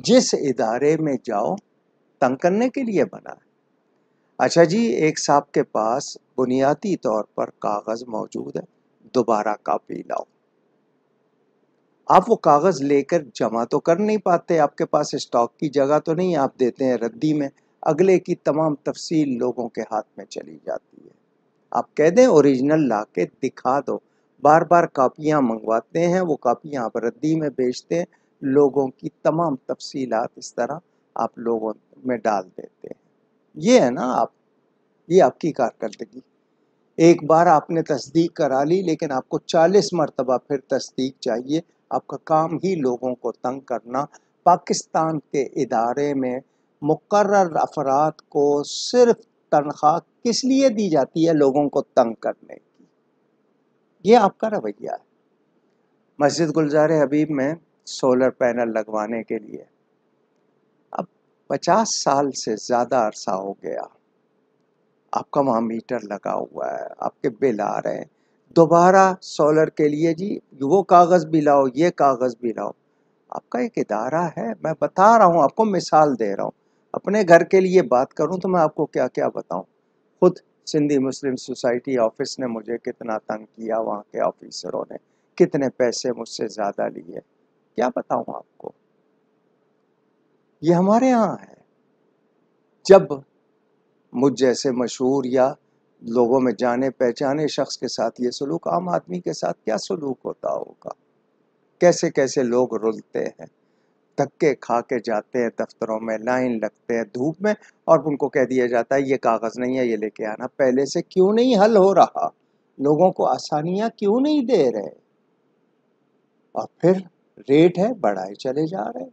जिस इदारे में जाओ, तंग करने के लिए बना है। अच्छा जी, एक साहब के पास बुनियादी तौर पर कागज़ मौजूद है, दोबारा कापी लाओ। आप वो कागज़ लेकर जमा तो कर नहीं पाते, आपके पास स्टॉक की जगह तो नहीं, आप देते हैं रद्दी में, अगले की तमाम तफसील लोगों के हाथ में चली जाती है। आप कह दें, ओरिजिनल ला के दिखा दो बार बार कापियाँ मंगवाते हैं, वो कापियाँ आप रद्दी में बेचते हैं लोगों की तमाम तफसीलात इस तरह आप लोगों में डाल देते हैं। ये है ना आप, ये आपकी कारकर्दगी। एक बार आपने तस्दीक करा ली, लेकिन आपको चालीस मरतबा फिर तस्दीक चाहिए। आपका काम ही लोगों को तंग करना। पाकिस्तान के इदारे में मुकर अफराद को सिर्फ़ तनख्वाह किस लिए दी जाती है लोगों को तंग करने की? ये आपका रवैया है। मस्जिद गुलजार हबीब में सोलर पैनल लगवाने के लिए। अब पचास साल से ज़्यादा अरसा हो गया। आपका वहाँ मीटर लगा हुआ है, आपके बिल आ रहे हैं। दोबारा सोलर के लिए जी, वो कागज़ भी लाओ, ये कागज़ भी लाओ। आपका एक इदारा है, मैं बता रहा हूँ, आपको मिसाल दे रहा हूँ। अपने घर के लिए बात करूँ तो मैं आपको क्या क्या बताऊँ। खुद सिंधी मुस्लिम सोसाइटी ऑफ़िस ने मुझे कितना तंग किया, वहाँ के ऑफिसरों ने। कितने पैसे मुझसे ज़्यादा लिए। क्या बताऊँ आपको? ये हमारे यहाँ है। जब मुझ जैसे मशहूर या लोगों में जाने पहचाने शख्स के साथ ये सलूक, आम आदमी के साथ क्या सलूक होता होगा? कैसे कैसे लोग रुलते हैं? धक्के खा के जाते हैं, दफ्तरों में लाइन लगते हैं, धूप में, और उनको कह दिया जाता है, ये कागज़ नहीं है, ये लेके आना। पहले से क्यों नहीं हल हो रहा? लोगों को आसानियाँ क्यों नहीं दे रहे? और फिर रेट है, बढ़ाए चले जा रहे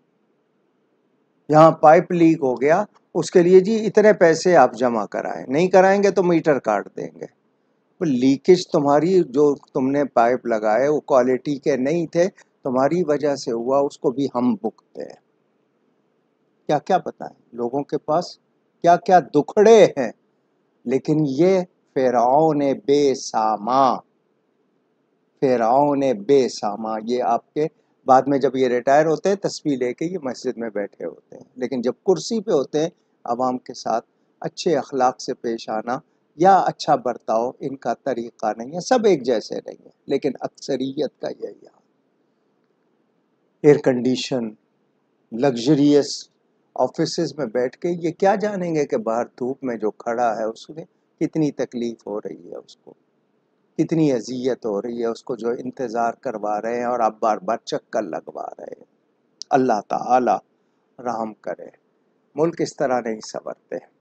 यहाँ पाइप लीक हो गया, उसके लिए जी इतने पैसे आप जमा कराएँ। नहीं कराएँगे तो मीटर काट देंगे। वो लीकेज तुम्हारी जो तुमने पाइप लगाए, वो क्वालिटी के नहीं थे, तुम्हारी वजह से हुआ, उसको भी हम भुगते हैं। क्या क्या बताएँ? लोगों के पास क्या क्या दुखड़े हैं? लेकिन ये फेराओ ने बेसामा फेराओ ने बेसामा, ये आपके बाद में जब ये रिटायर होते हैं, तस्वीर लेके ये मस्जिद में बैठे होते हैं। लेकिन जब कुर्सी पे होते हैं, आवाम के साथ अच्छे अखलाक से पेश आना या अच्छा बर्ताव, इनका तरीक़ा नहीं है, सब एक जैसे नहीं है। लेकिन अक्सरियत का यही हाल। एयर कंडीशन लग्जरियस ऑफ़िस में बैठ के ये क्या जानेंगे कि बाहर धूप में जो खड़ा है उसमें कितनी तकलीफ़ हो रही है उसको। कितनी अजियत हो रही है, उसको जो इंतज़ार करवा रहे हैं और आप बार बार चक्कर लगवा रहे हैं। अल्लाह ताला रहम करे। मुल्क इस तरह नहीं संवरते।